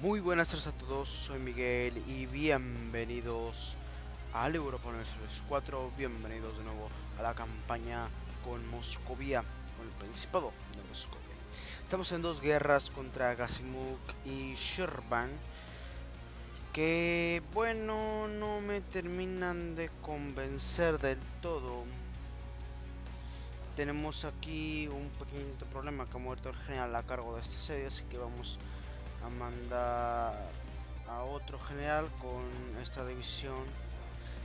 Muy buenas tardes a todos, soy Miguel y bienvenidos al Europa Universalis 4, bienvenidos de nuevo a la campaña con Moscovia, con el Principado de Moscovia. Estamos en dos guerras contra Gazimuk y Shirvan, que bueno, no me terminan de convencer del todo. Tenemos aquí un pequeño problema que ha muerto el general a cargo de este asedio, así que vamos a mandar a otro general con esta división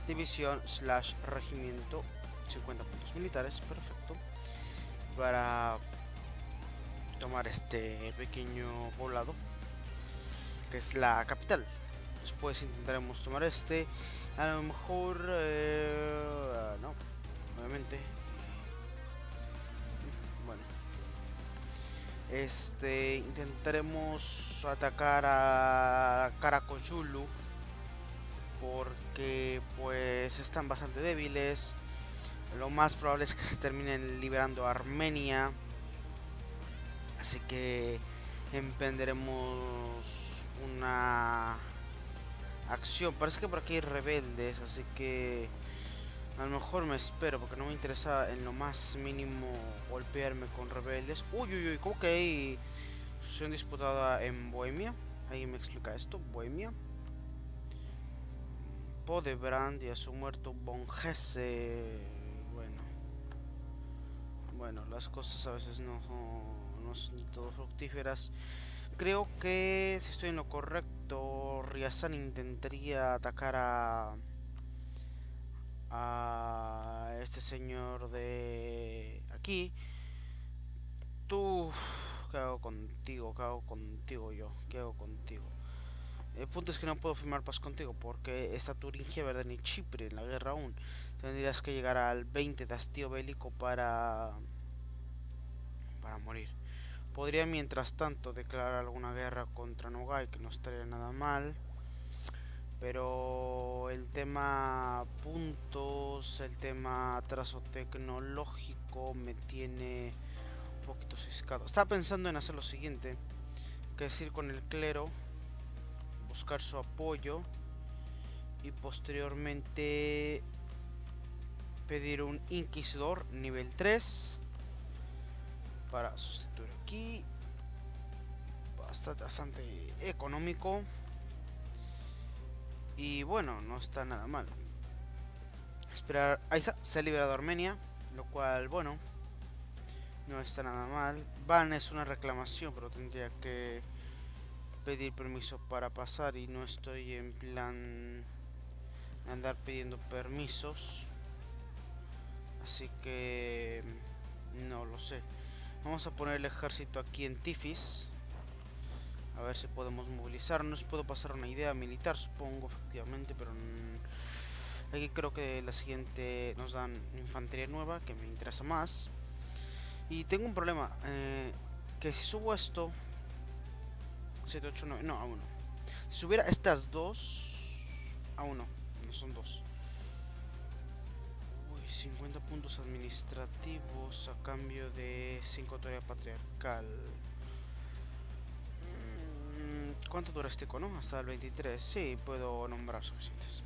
división slash regimiento 50 puntos militares perfecto para tomar este pequeño poblado que es la capital después intentaremos tomar este a lo mejor eh, no obviamente Este, intentaremos atacar a Karakoyulu porque pues están bastante débiles. Lo más probable es que se terminen liberando a Armenia. Así que emprenderemos una acción. Parece que por aquí hay rebeldes, así que a lo mejor me espero porque no me interesa en lo más mínimo golpearme con rebeldes. Uy, uy, uy, ¿cómo que disputada en Bohemia? ¿Alguien me explica esto? Bohemia. Podebrand y a su muerto Von Bueno. Bueno, las cosas a veces no, no son todo fructíferas. Creo que si estoy en lo correcto, Ryazan intentaría atacar a este señor de aquí. Tú, ¿qué hago contigo? ¿Qué hago contigo yo? ¿Qué hago contigo? El punto es que no puedo firmar paz contigo porque está Turingia, Verde ni Chipre en la guerra aún. Tendrías que llegar al 20 de hastío bélico para para morir. Podría mientras tanto declarar alguna guerra contra Nogai, que no estaría nada mal. Pero el tema puntos, el tema trazo tecnológico me tiene un poquito ciscado. Estaba pensando en hacer lo siguiente, que es ir con el clero, buscar su apoyo y posteriormente pedir un inquisidor nivel 3 para sustituir aquí. Bastante, bastante económico. Y bueno, no está nada mal. Esperar. Ahí está, se ha liberado Armenia. Lo cual, bueno, no está nada mal. Van es una reclamación, pero tendría que pedir permiso para pasar. Y no estoy en plan andar pidiendo permisos. Así que no lo sé. Vamos a poner el ejército aquí en Tifis. A ver si podemos movilizarnos. Puedo pasar una idea militar, supongo, efectivamente, pero aquí creo que la siguiente nos dan infantería nueva, que me interesa más. Y tengo un problema, eh, que si subo esto... 7, 8, 9, no, a 1. Si subiera estas dos... A 1, no son dos. Uy, 50 puntos administrativos a cambio de 5 teoría patriarcal. ¿Cuánto dura este icono? Hasta el 23. Sí, puedo nombrar suficientes.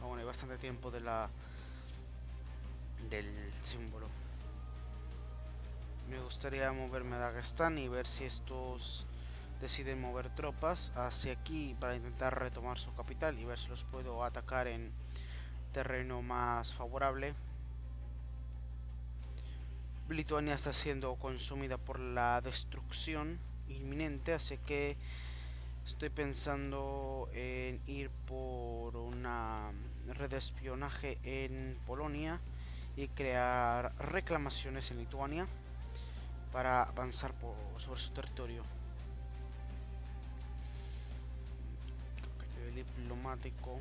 Aún hay bastante tiempo de la del símbolo. Me gustaría moverme a Dagestán y ver si estos deciden mover tropas hacia aquí para intentar retomar su capital y ver si los puedo atacar en terreno más favorable. Lituania está siendo consumida por la destrucción inminente, así que Estoy pensando en ir por una red de espionaje en Polonia y crear reclamaciones en Lituania para avanzar por, sobre su territorio. diplomático.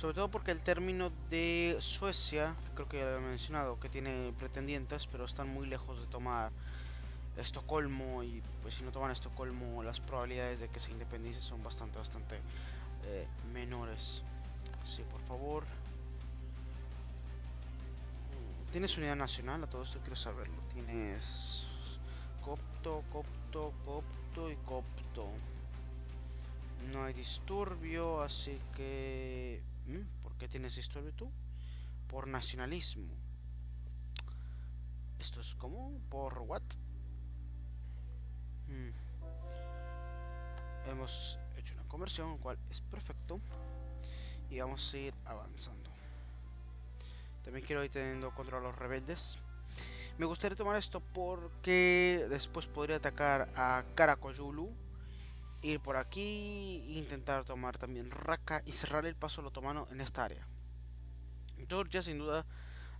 Sobre todo porque el término de Suecia, que creo que ya lo había mencionado, que tiene pretendientes, pero están muy lejos de tomar Estocolmo y pues si no toman Estocolmo las probabilidades de que se independice son bastante bastante eh, menores sí por favor ¿Tienes unidad nacional? A todo esto quiero saberlo. Tienes copto, copto, copto y copto. No hay disturbio, así que... ¿Por qué tienes disturbio tú? Por nacionalismo. ¿Esto es como? ¿Por what? Mm. Hemos hecho una conversión, cual es perfecto. Y vamos a ir avanzando. También quiero ir teniendo contra los rebeldes. Me gustaría tomar esto porque después podría atacar a Karakoyulu. Ir por aquí e intentar tomar también Raqqa y cerrar el paso al otomano en esta área. Georgia sin duda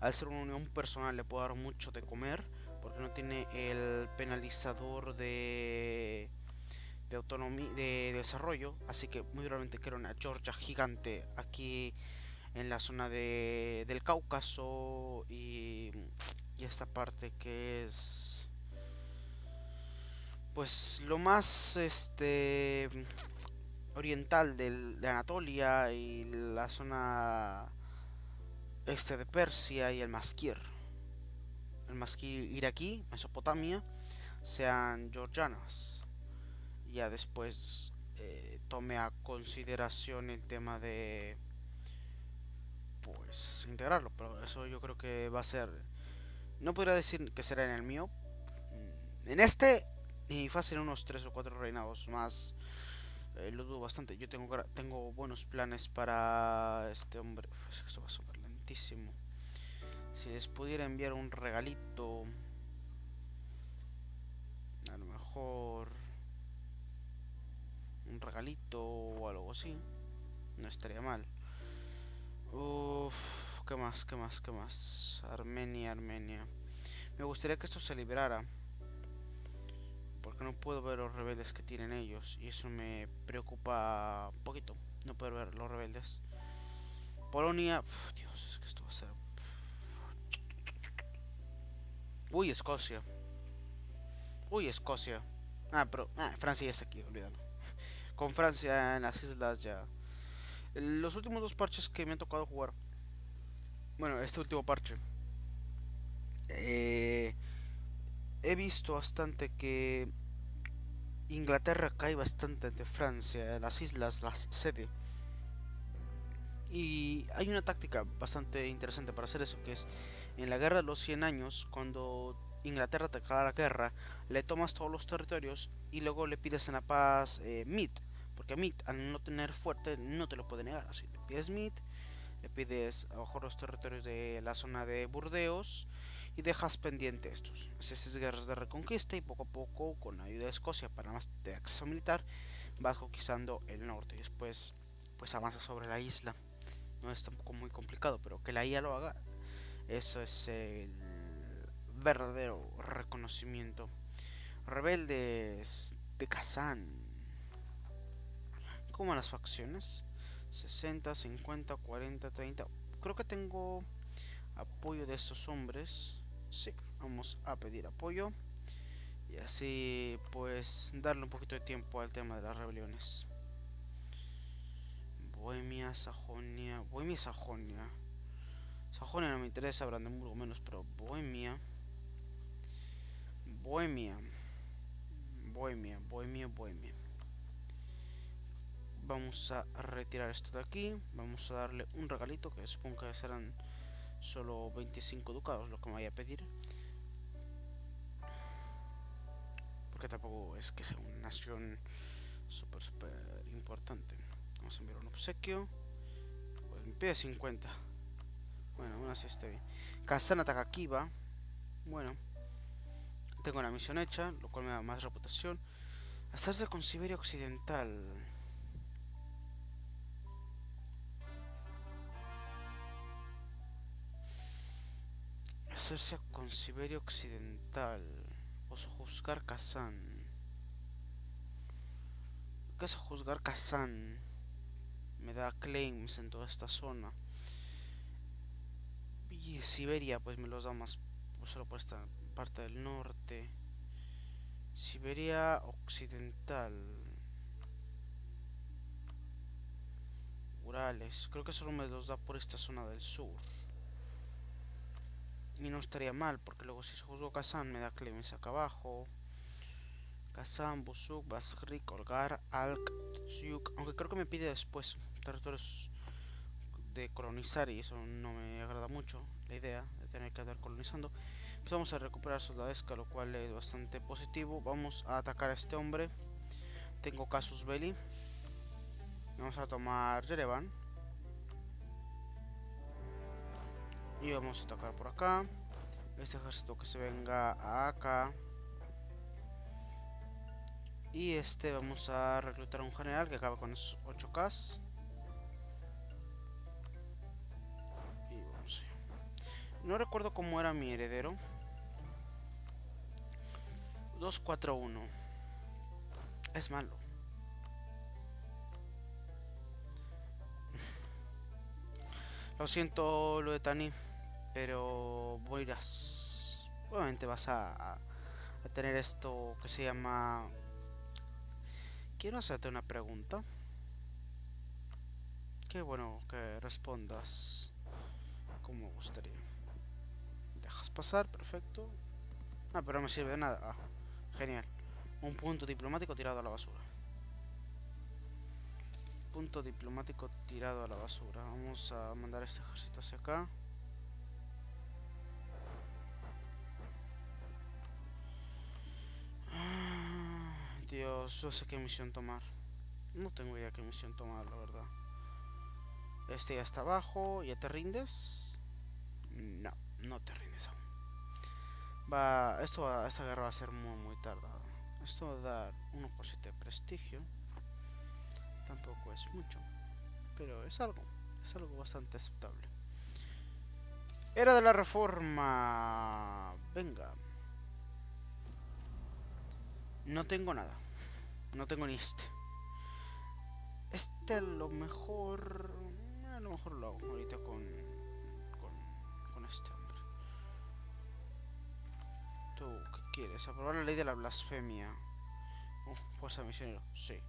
al ser una unión personal le puedo dar mucho de comer porque no tiene el penalizador de de autonomía de, desarrollo así que muy probablemente quiero una Georgia gigante aquí en la zona de, del Cáucaso y, y esta parte que es pues lo más este oriental del, de Anatolia y la zona este de Persia y el Masquir. El Masquir iraquí, Mesopotamia sean georgianas. Ya después eh, tome a consideración el tema de pues integrarlo. Pero eso yo creo que va a ser no podría decir que será en el mío. En este y fácil unos 3 o 4 reinados más eh, lo dudo bastante yo tengo tengo buenos planes para este hombre pues esto va ser lentísimo si les pudiera enviar un regalito a lo mejor un regalito o algo así. No estaría mal. Uff, ¿qué más? ¿Qué más? ¿Qué más? Armenia, Armenia. Me gustaría que esto se liberara. Porque no puedo ver los rebeldes que tienen ellos. Y eso me preocupa un poquito. No puedo ver los rebeldes. Polonia. Dios, es que esto va a ser. Uy, Escocia. Uy, Escocia. Ah, pero. Ah, Francia ya está aquí, olvídalo con Francia en las islas ya. Los últimos dos parches que me han tocado jugar. Bueno, este último parche. Eh, he visto bastante que Inglaterra cae bastante ante Francia, las islas, las sede. Y hay una táctica bastante interesante para hacer eso, que es en la guerra de los 100 años, cuando Inglaterra te declara la guerra, le tomas todos los territorios y luego le pides en la paz eh, porque Meat, al no tener fuerte, no te lo puede negar. Así le pides Meat, le pides a los territorios de la zona de Burdeos y dejas pendiente estos. Haces guerras de reconquista y poco a poco, con ayuda de Escocia para más de acceso militar, vas conquistando el norte y después pues avanzas sobre la isla. No es tampoco muy complicado, pero que la IA lo haga, eso es el verdadero reconocimiento. Rebeldes de Kazán como las facciones 60, 50, 40, 30 creo que tengo apoyo de estos hombres. Sí, vamos a pedir apoyo. Y así pues darle un poquito de tiempo al tema de las rebeliones. Bohemia, Sajonia Bohemia Sajonia. Sajonia no me interesa, Brandenburgo menos, pero Bohemia. Bohemia. Bohemia, Bohemia, Bohemia Vamos a retirar esto de aquí. Vamos a darle un regalito que supongo que serán solo 25 ducados lo que me vaya a pedir. Porque tampoco es que sea una nación súper, súper importante. Vamos a enviar un obsequio. Pues me pide 50. Bueno, aún así está bien. Kazan ataca Kiva. Bueno. Tengo una misión hecha, lo cual me da más reputación. Hacerse con Siberia Occidental. Con Siberia Occidental o juzgar Kazán. ¿Qué es juzgar Kazán? Me da claims en toda esta zona. Y Siberia pues me los da más pues, solo por esta parte del norte. Siberia Occidental. Urales. Creo que solo me los da por esta zona del sur. Y no estaría mal, porque luego si juzgo Kazan me da Clemens acá abajo. Kazan, Busuk, Basri, Colgar, Alk, Tsuyuk. Aunque creo que me pide después territorios de colonizar y eso no me agrada mucho, la idea de tener que andar colonizando. Pues vamos a recuperar soldadesca, lo cual es bastante positivo. Vamos a atacar a este hombre. Tengo Casus Belli. Vamos a tomar Yerevan. Y vamos a atacar por acá. Este ejército que se venga acá. Y este vamos a reclutar a un general que acaba con esos 8K. Y vamos No recuerdo cómo era mi heredero. 241. Es malo. Lo siento lo de Tani. Pero voy a... Obviamente vas a, tener esto que se llama... Quiero hacerte una pregunta. Qué bueno que respondas como gustaría. Dejas pasar, perfecto. Ah, pero no me sirve de nada. Ah, genial. Un punto diplomático tirado a la basura. Punto diplomático tirado a la basura. Vamos a mandar este ejército hacia acá. Dios, no sé qué misión tomar. No tengo idea qué misión tomar, la verdad. Este ya está abajo. ¿Ya te rindes? No, no te rindes aún. Va, esto esta guerra va a ser muy, muy tardada. Esto va a dar 1% de prestigio. Tampoco es mucho. Pero es algo. Es algo bastante aceptable. Era de la reforma. Venga. No tengo nada. No tengo ni este. Este a lo mejor... A lo mejor lo hago ahorita con... Con, este hombre. ¿Tú qué quieres? ¿Aprobar la ley de la blasfemia? Uh, fuerza misionero. Sí.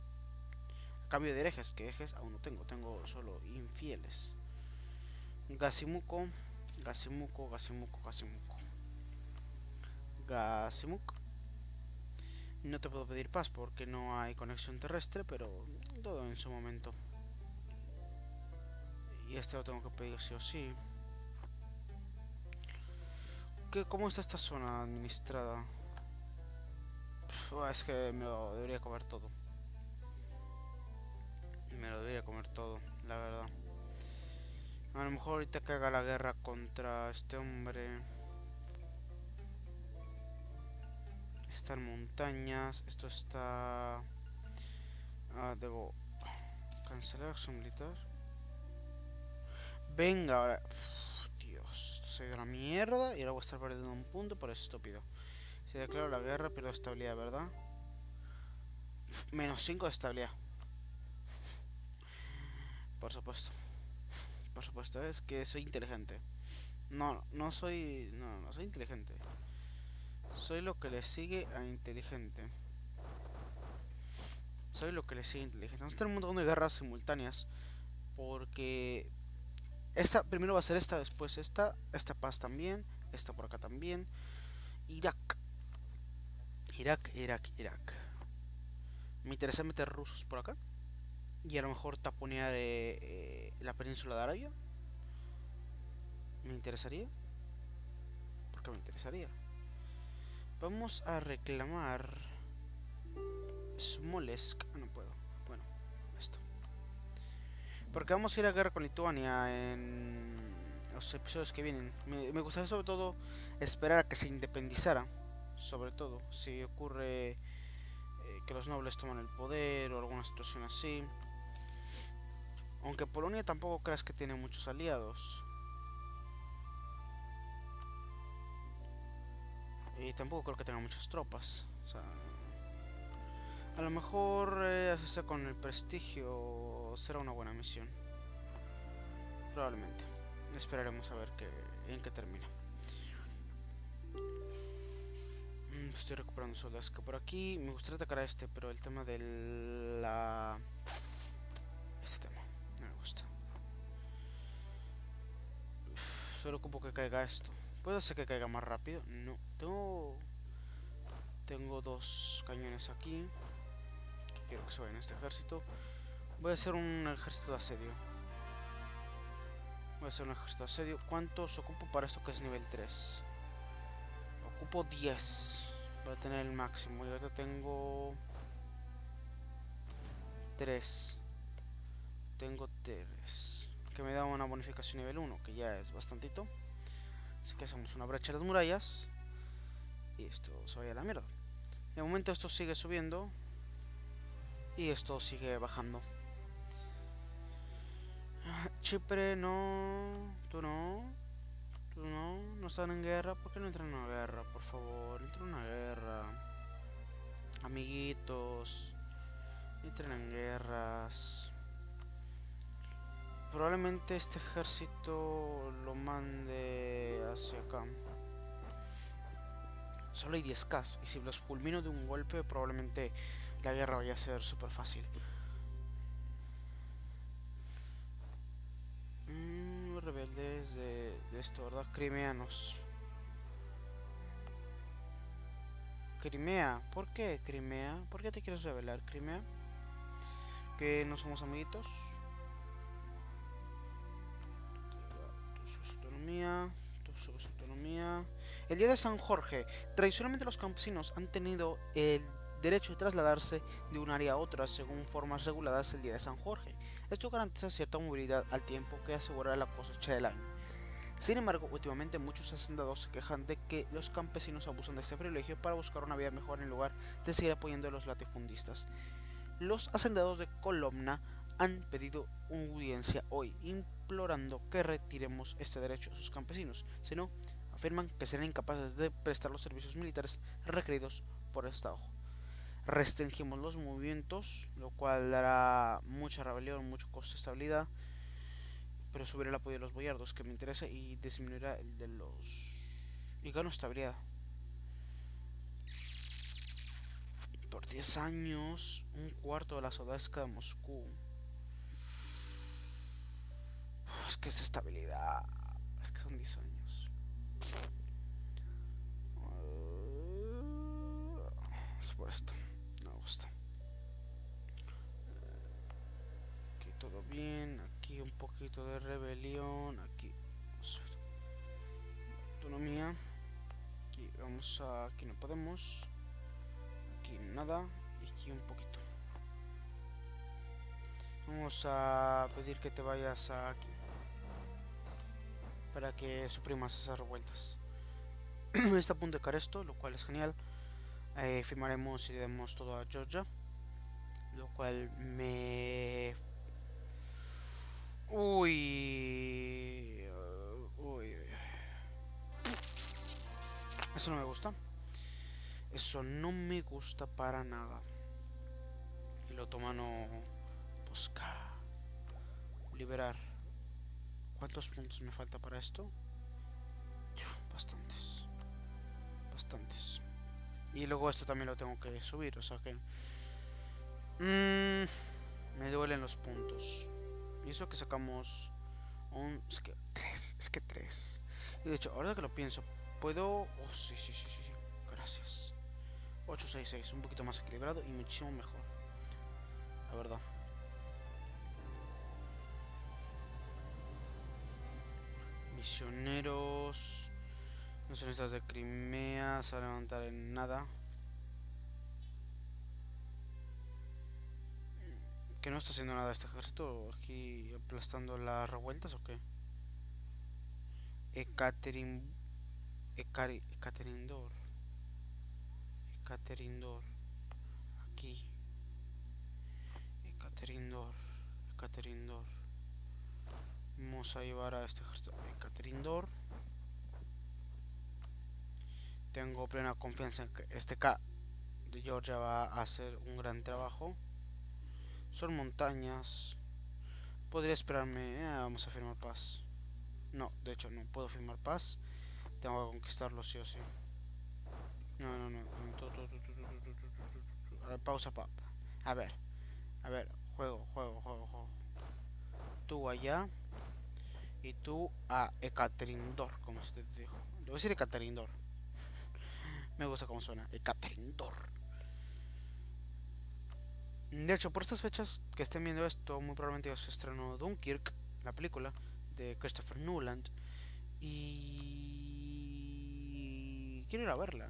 A cambio de herejes, que herejes aún no tengo. Tengo solo infieles. Gasimuco. Gasimuco, Gasimuco, Gasimuco. Gasimuco. No te puedo pedir paz porque no hay conexión terrestre, pero todo en su momento. Y este lo tengo que pedir sí o sí. ¿Qué, ¿Cómo está esta zona administrada? es que me lo debería comer todo. Me lo debería comer todo, la verdad. A lo mejor ahorita que haga la guerra contra este hombre... Montañas. Esto está... Ah, debo cancelar acción. Venga, ahora... Dios, esto se ha ido a la mierda y ahora voy a estar perdiendo un punto por estúpido. Se declara la guerra, pierdo estabilidad, ¿verdad? Menos 5 de estabilidad. Por supuesto. Por supuesto, es que soy inteligente. No, no soy... No, no soy inteligente. Soy lo que le sigue a inteligente. Soy lo que le sigue a inteligente. Vamos a tener un montón de guerras simultáneas. Porque... Esta, primero va a ser esta, después esta. Esta paz también. Esta por acá también. Irak. Irak, Irak, Irak. Me interesa meter rusos por acá. Y a lo mejor taponear eh, eh, la península de Arabia. Me interesaría. ¿Por qué me interesaría? Vamos a reclamar Smolensk. Ah, no puedo. Bueno, esto. Porque vamos a ir a guerra con Lituania en los episodios que vienen. Me, gustaría sobre todo esperar a que se independizara. Sobre todo, si ocurre eh, que los nobles toman el poder o alguna situación así. Aunque Polonia tampoco creas que tiene muchos aliados. Y tampoco creo que tenga muchas tropas. O sea, a lo mejor eh, hacerse con el prestigio será una buena misión. Probablemente. Esperaremos a ver qué, en qué termina. Mm, estoy recuperando soldados que por aquí. Me gustaría atacar a este, pero el tema de la... Este tema. No me gusta. solo ocupo que caiga esto. ¿Puedo hacer que caiga más rápido? No. Tengo... Tengo dos cañones aquí. Que quiero que se vayan a este ejército. Voy a hacer un ejército de asedio. Voy a hacer un ejército de asedio. ¿Cuántos ocupo para esto que es nivel 3? Ocupo 10. Voy a tener el máximo. Y ahorita tengo... 3. Tengo 3. Que me da una bonificación nivel 1. Que ya es bastantito. Así que hacemos una brecha de las murallas. Y esto se vaya a la mierda. De momento esto sigue subiendo. Y esto sigue bajando. Chipre, no. Tú no. Tú no. No están en guerra. ¿Por qué no entran en una guerra? Por favor, entren en una guerra. Amiguitos. Entren en guerras. Probablemente este ejército lo mande hacia acá. Solo hay 10k y si los fulmino de un golpe probablemente la guerra vaya a ser súper fácil. Mm, rebeldes de, de esto, ¿verdad? Crimeanos. Crimea, ¿por qué Crimea? ¿Por qué te quieres rebelar, Crimea? ¿Que no somos amiguitos? Autonomía. El día de San Jorge, tradicionalmente los campesinos han tenido el derecho de trasladarse de un área a otra según formas reguladas el día de San Jorge. Esto garantiza cierta movilidad al tiempo que asegura la cosecha del año. Sin embargo, últimamente muchos hacendados se quejan de que los campesinos abusan de este privilegio para buscar una vida mejor en lugar de seguir apoyando a los latifundistas. Los hacendados de Colomna han pedido audiencia hoy, implorando que retiremos este derecho a sus campesinos, si no, afirman que serán incapaces de prestar los servicios militares requeridos por el Estado. Restringimos los movimientos, lo cual dará mucha rebelión, mucho costo de estabilidad, pero subirá el apoyo de los boyardos, que me interesa, y disminuirá el de los... y gano estabilidad. Por 10 años, un cuarto de la sodesca de Moscú. Es que es estabilidad. Es que son 10 años. Es por esto. No me gusta. Aquí todo bien. Aquí un poquito de rebelión. Aquí. Autonomía. Aquí vamos a. Aquí no podemos. Aquí nada. Y aquí un poquito. Vamos a pedir que te vayas aquí para que suprimas esas revueltas. Está a punto de caer esto, lo cual es genial. Eh, firmaremos y demos todo a Georgia, lo cual me... Uy... Uy... Eso no me gusta. Eso no me gusta para nada. El otomano busca liberar ¿Cuántos puntos me falta para esto? Bastantes. Bastantes. Y luego esto también lo tengo que subir, o sea que... Mmm, me duelen los puntos. Y eso que sacamos... Un... Es que tres, es que tres. Y de hecho, ahora que lo pienso, puedo... Oh, sí, sí, sí, sí, gracias. 866, un poquito más equilibrado y muchísimo mejor. Misioneros. Nacionalistas de Crimea. Se va a levantar en nada. ¿Que no está haciendo nada este ejército? ¿Aquí aplastando las revueltas o qué? Ekaterin... Ekari... Ekaterindor. Ekaterindor. Aquí. Ekaterindor. Ekaterindor. Vamos a llevar a este ejército de Caterindor. Tengo plena confianza en que este K de Georgia va a hacer un gran trabajo. Son montañas. Podría esperarme. Eh, vamos a firmar paz. No, de hecho no puedo firmar paz. Tengo que conquistarlo sí o sí. No, no, no. pausa, papá. A ver. A ver. Juego, juego, juego, juego. Tú allá. Y tú a Ekaterindor, como se dijo. Le voy a decir Ekaterindor. Me gusta cómo suena. Ekaterindor. De hecho, por estas fechas que estén viendo esto, muy probablemente se estrenó Dunkirk, la película de Christopher Nolan. Y quiero ir a verla.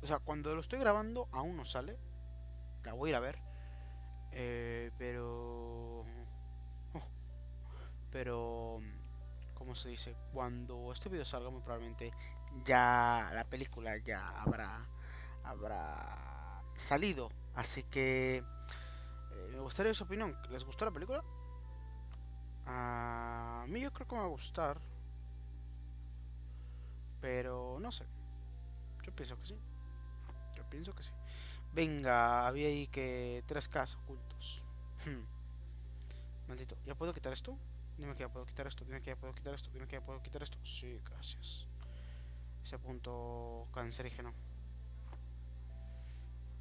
O sea, cuando lo estoy grabando aún no sale. La voy a ir a ver. Eh, pero... Pero... ¿Cómo se dice? Cuando este video salga muy probablemente ya la película ya habrá... Habrá salido. Así que... Eh, me gustaría su opinión. ¿Les gustó la película? A mí yo creo que me va a gustar. Pero no sé. Yo pienso que sí. Yo pienso que sí. Venga, había ahí que tres casos ocultos. Hmm. Maldito. ¿Ya puedo quitar esto? Dime que ya puedo quitar esto. Dime que ya puedo quitar esto. Dime que ya puedo quitar esto. Sí, gracias. Ese punto cancerígeno.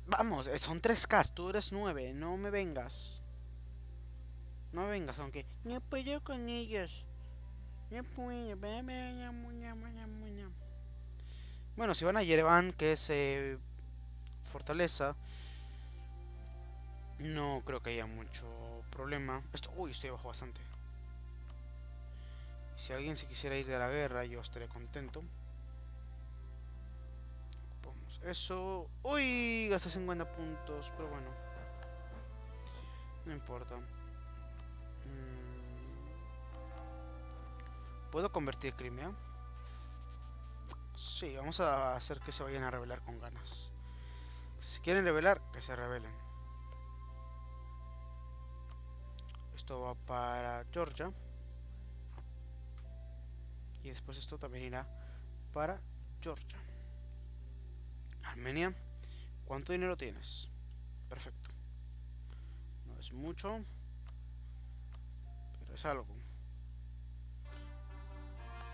Vamos, eh, son 3K, tú eres 9, no me vengas. No me vengas, aunque no puedo con ellos. No puedo. Bueno, si van a Yerevan, que es eh, fortaleza, no creo que haya mucho problema. Esto, uy, estoy abajo bastante. Si alguien se quisiera ir de la guerra, yo estaría contento. Vamos, eso. Uy, gasté 50 puntos, pero bueno. No importa. Mm. ¿Puedo convertir Crimea? Sí, vamos a hacer que se vayan a revelar con ganas. Si quieren revelar, que se revelen. Esto va para Georgia. Y después esto también irá para Georgia. Armenia, ¿cuánto dinero tienes? Perfecto. No es mucho, pero es algo.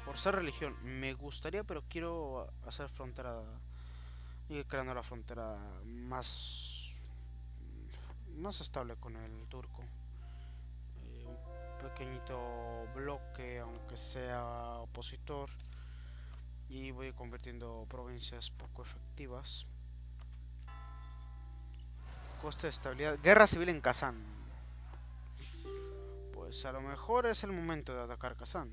Forzar religión. Me gustaría, pero quiero hacer frontera y creando la frontera más más estable con el turco pequeñito bloque aunque sea opositor y voy convirtiendo provincias poco efectivas. Coste de estabilidad guerra civil en Kazán. Pues a lo mejor es el momento de atacar Kazán.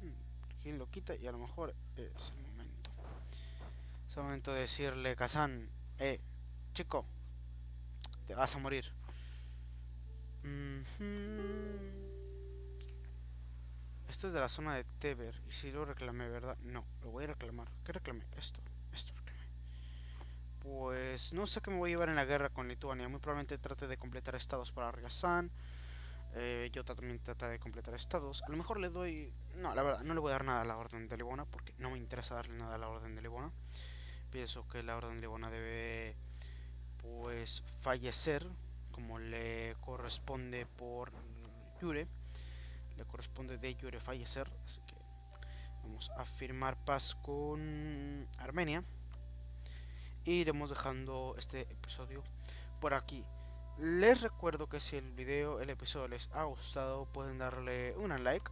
Hmm, ¿quién lo quita? y a lo mejor es el es el momento de decirle, Kazan, eh, chico, te vas a morir. Esto es de la zona de Tever. Y si lo reclamé, ¿verdad? No, lo voy a reclamar. ¿Qué reclamé? Esto. Esto reclamé. Pues no sé qué me voy a llevar en la guerra con Lituania. Muy probablemente trate de completar estados para Ryazan. Eh, yo también trataré de completar estados. A lo mejor le doy... No, la verdad, no le voy a dar nada a la Orden de Livona. Porque no me interesa darle nada a la Orden de Livona pienso que la Orden Livona debe pues fallecer como le corresponde por Yure le corresponde de Yure fallecer así que vamos a firmar paz con Armenia. Y iremos dejando este episodio por aquí. Les recuerdo que si el video, el episodio les ha gustado pueden darle una like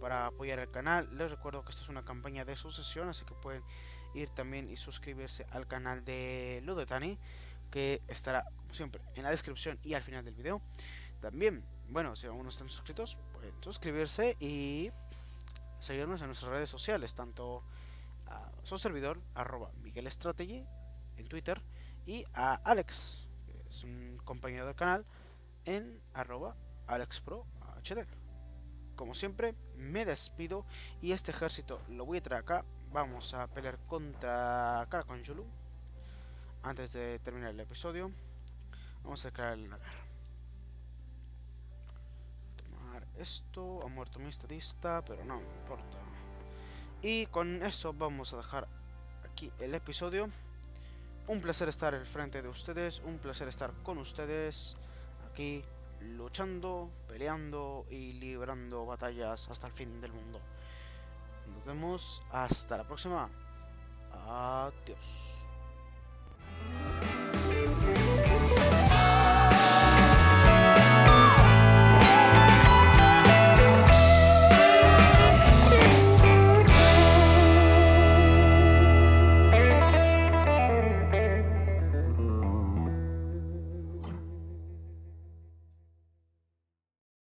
para apoyar el canal. Les recuerdo que esta es una campaña de sucesión así que pueden ir también y suscribirse al canal de Ludotani que estará como siempre en la descripción y al final del video. También, bueno, si aún no están suscritos, suscribirse y seguirnos en nuestras redes sociales, tanto a su servidor, arroba Miguel Strategy en Twitter, y a Alex, que es un compañero del canal, en arroba AlexProHD. Como siempre, me despido y este ejército lo voy a traer acá Vamos a pelear contra Karakonjulu. Antes de terminar el episodio, vamos a declarar la guerra. Esto. Ha muerto mi estadista, pero no importa. Y con eso vamos a dejar aquí el episodio. Un placer estar al frente de ustedes. Un placer estar con ustedes. Aquí luchando, peleando y librando batallas hasta el fin del mundo. Nos vemos hasta la próxima. Adiós.